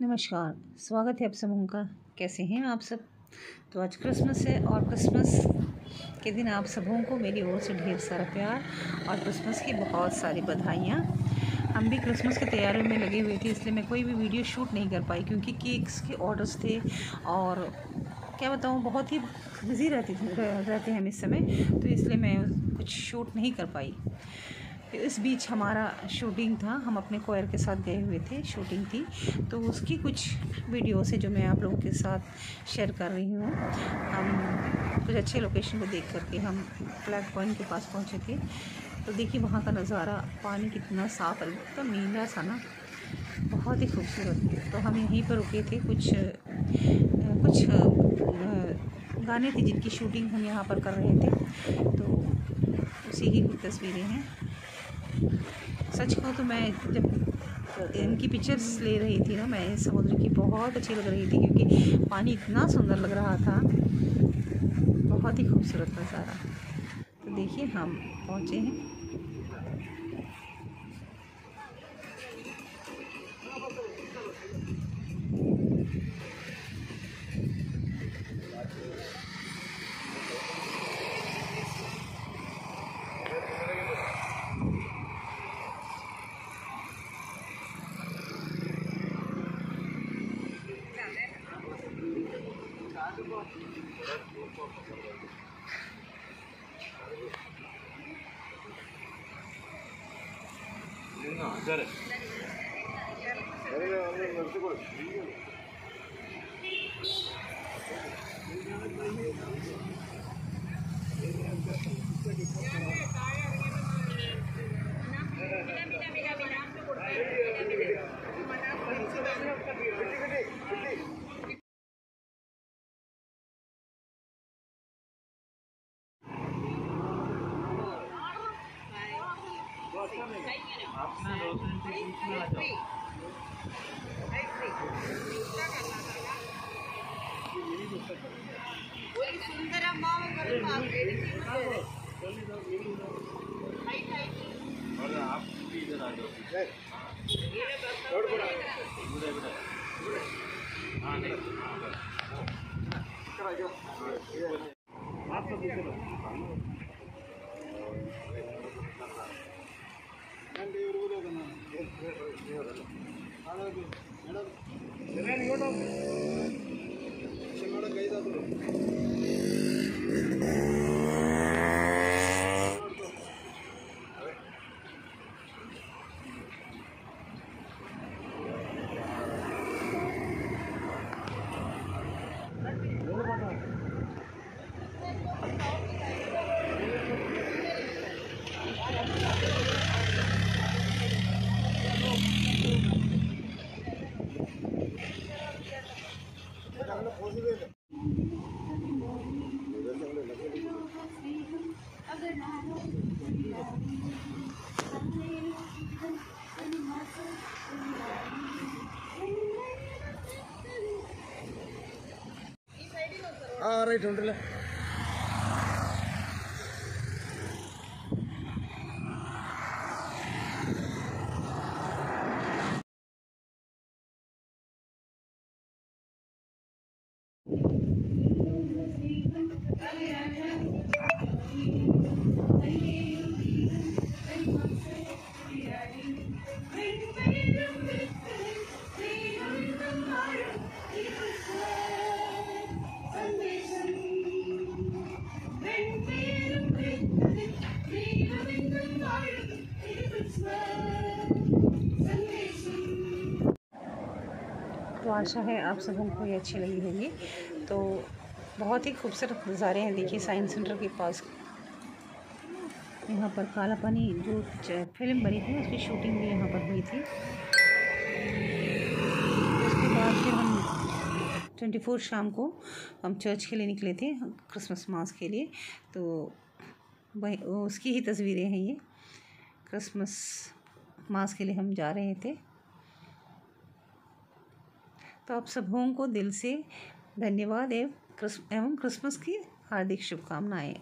नमस्कार। स्वागत है आप सबों का कैसे हैं आप सब? तो आज क्रिसमस है और क्रिसमस के दिन आप सबों को मेरी ओर से ढेर सारा प्यार और क्रिसमस की बहुत सारी बधाइयाँ। हम भी क्रिसमस की तैयारियों में लगे हुए थे, इसलिए मैं कोई भी वीडियो शूट नहीं कर पाई, क्योंकि केक्स के ऑर्डर्स थे और क्या बताऊँ, बहुत ही बिज़ी रहती थी रहते हैं हम इस समय तो इसलिए मैं कुछ शूट नहीं कर पाई। इस बीच हमारा शूटिंग था। हम अपने कोयर के साथ गए हुए थे शूटिंग थी। तो उसकी कुछ वीडियोस है जो मैं आप लोगों के साथ शेयर कर रही हूँ, हम कुछ अच्छे लोकेशन को देख करके हम फ्लैग पॉइंट के पास पहुँचे थे। तो देखिए वहाँ का नज़ारा, पानी कितना साफ़ है एकदम नीला सा ना। बहुत ही खूबसूरत तो हम यहीं पर रुके थे। कुछ कुछ गाने थे जिनकी शूटिंग हम यहाँ पर कर रहे थे। तो उसी की कुछ तस्वीरें हैं। सच कहूँ तो मैं जब इनकी पिक्चर्स ले रही थी ना, मैं समुद्र की बहुत अच्छी लग रही थी क्योंकि पानी इतना सुंदर लग रहा था। बहुत ही खूबसूरत नज़ारा तो देखिए, हम पहुँचे हैं। 안 잘해. 내가 오늘 연습을. अपना रोशन से पूछना आ जाओ और आप भी इधर आ जाओ इधर इधर हाँ नहीं हाँ आप सब മേഡം മേഡം കൈതാത്തുള്ളൂ റേറ്റ് ഉണ്ടല്ലേ? आशा है आप सबों को ये अच्छी लगी होगी। तो बहुत ही खूबसूरत नज़ारे हैं। देखिए, साइंस सेंटर के पास। यहाँ पर काला पानी, जो फ़िल्म बनी थी, उसकी शूटिंग भी यहाँ पर हुई थी। उसके बाद फिर हम ट्वेंटी फोर शाम को हम चर्च के लिए निकले थे, क्रिसमस मास के लिए। तो वही, उसकी ही तस्वीरें हैं ये। क्रिसमस मास के लिए हम जा रहे थे। तो आप सबों को दिल से धन्यवाद एवं क्रिस, एवं क्रिसमस की हार्दिक शुभकामनाएँ।